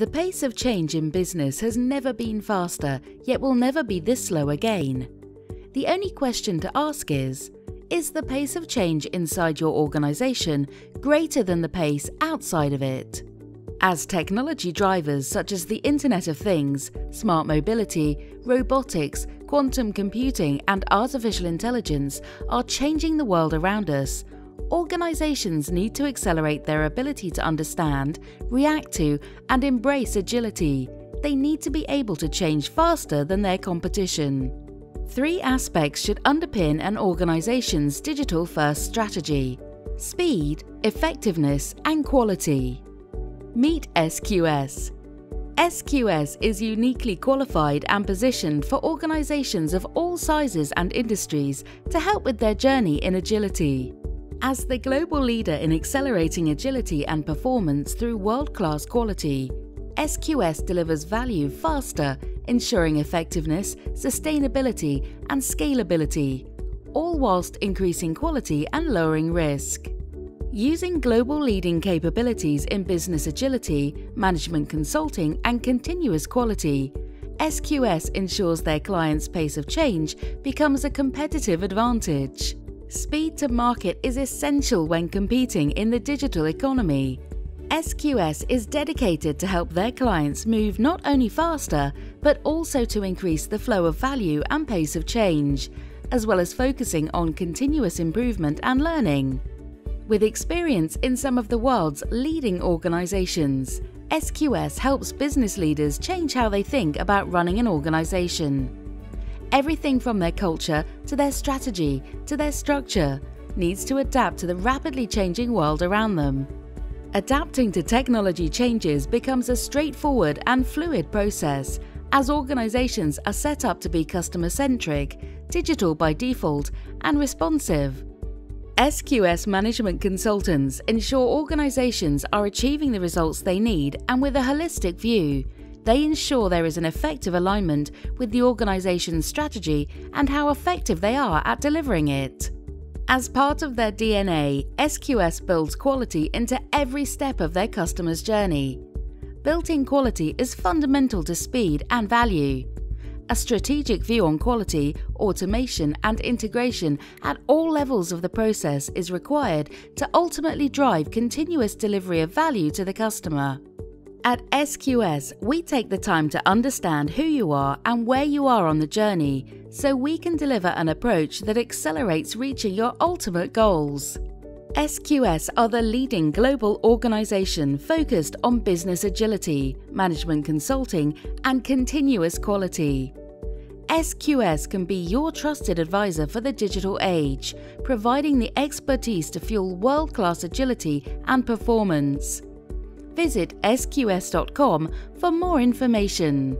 The pace of change in business has never been faster, yet will never be this slow again. The only question to ask is Is the pace of change inside your organization greater than the pace outside of it? As technology drivers such as the Internet of Things, smart mobility, robotics, quantum computing, and artificial intelligence are changing the world around us, organizations need to accelerate their ability to understand, react to, and embrace agility. They need to be able to change faster than their competition. Three aspects should underpin an organization's digital first strategy speed, effectiveness, and quality. Meet SQS. SQS is uniquely qualified and positioned for organizations of all sizes and industries to help with their journey in agility. As the global leader in accelerating agility and performance through world class quality, SQS delivers value faster, ensuring effectiveness, sustainability, and scalability, all whilst increasing quality and lowering risk. Using global leading capabilities in business agility, management consulting, and continuous quality, SQS ensures their clients' pace of change becomes a competitive advantage. Speed to market is essential when competing in the digital economy. SQS is dedicated to help their clients move not only faster, but also to increase the flow of value and pace of change, as well as focusing on continuous improvement and learning. With experience in some of the world's leading organizations, SQS helps business leaders change how they think about running an organization. Everything from their culture to their strategy to their structure needs to adapt to the rapidly changing world around them. Adapting to technology changes becomes a straightforward and fluid process as organizations are set up to be customer centric, digital by default, and responsive. SQS management consultants ensure organizations are achieving the results they need and with a holistic view. They ensure there is an effective alignment with the organization's strategy and how effective they are at delivering it. As part of their DNA, SQS builds quality into every step of their customer's journey. Built in quality is fundamental to speed and value. A strategic view on quality, automation, and integration at all levels of the process is required to ultimately drive continuous delivery of value to the customer. At SQS, we take the time to understand who you are and where you are on the journey so we can deliver an approach that accelerates reaching your ultimate goals. SQS are the leading global organization focused on business agility, management consulting, and continuous quality. SQS can be your trusted advisor for the digital age, providing the expertise to fuel world class agility and performance. Visit sqs.com for more information.